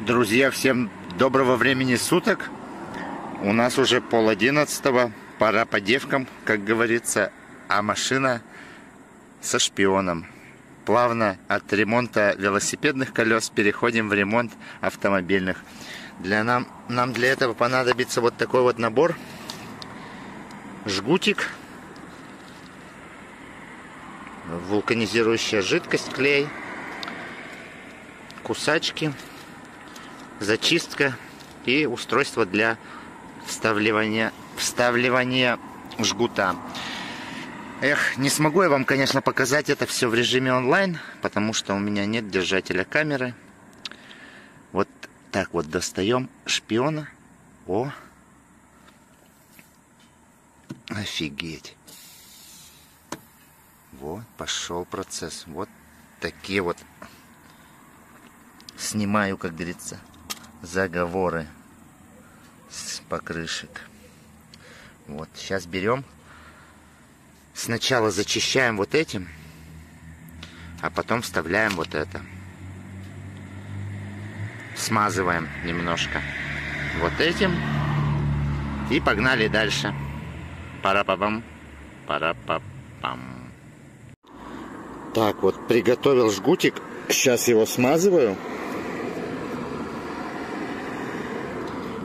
Друзья, всем доброго времени суток. У нас уже пол одиннадцатого. Пора по девкам, как говорится. А машина со шпионом. Плавно от ремонта велосипедных колес переходим в ремонт автомобильных. Для нам, нам для этого понадобится вот такой вот набор. Жгутик. Вулканизирующая жидкость, клей. Кусачки зачистка и устройство для вставливания, вставливания жгута. Эх, не смогу я вам, конечно, показать это все в режиме онлайн, потому что у меня нет держателя камеры. Вот так вот достаем шпиона. О! Офигеть! Вот, пошел процесс. Вот такие вот снимаю, как говорится, заговоры с покрышек. Вот, сейчас берем. Сначала зачищаем вот этим, а потом вставляем вот это. Смазываем немножко вот этим. И погнали дальше. Пара-па-пам. Пара-па-пам. Так, вот приготовил жгутик. Сейчас его смазываю.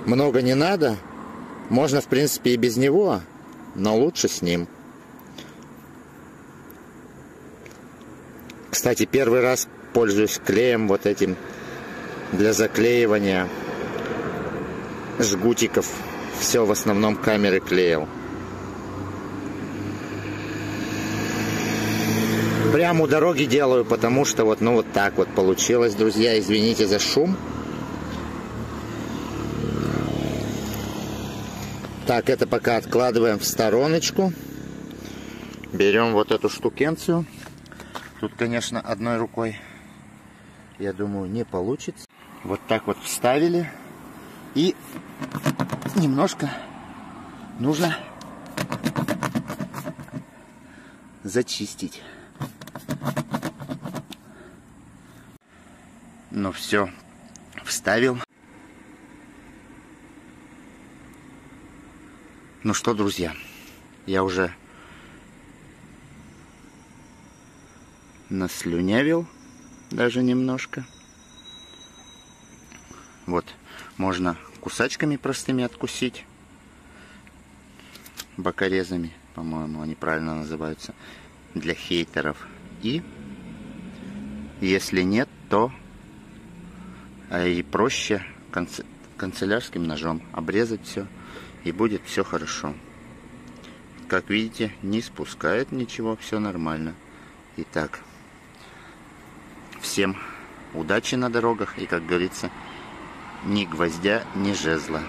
Много не надо. Можно, в принципе, и без него, но лучше с ним. Кстати, первый раз пользуюсь клеем вот этим для заклеивания жгутиков. Все в основном камеры клеил. Прямо у дороги делаю, потому что вот, ну вот так вот получилось, друзья. Извините за шум. Так, это пока откладываем в стороночку. Берем вот эту штукенцию. Тут, конечно, одной рукой, я думаю, не получится. Вот так вот вставили. И немножко нужно зачистить. Ну все, вставил. Ну что, друзья, я уже наслюнявил даже немножко. Вот, можно кусачками простыми откусить, бокорезами, по-моему, они правильно называются, для хейтеров. И, если нет, то а и проще канцелярским ножом обрезать все и будет все хорошо. Как видите, не спускает ничего, все нормально. Итак, всем удачи на дорогах и, как говорится, ни гвоздя, ни жезла.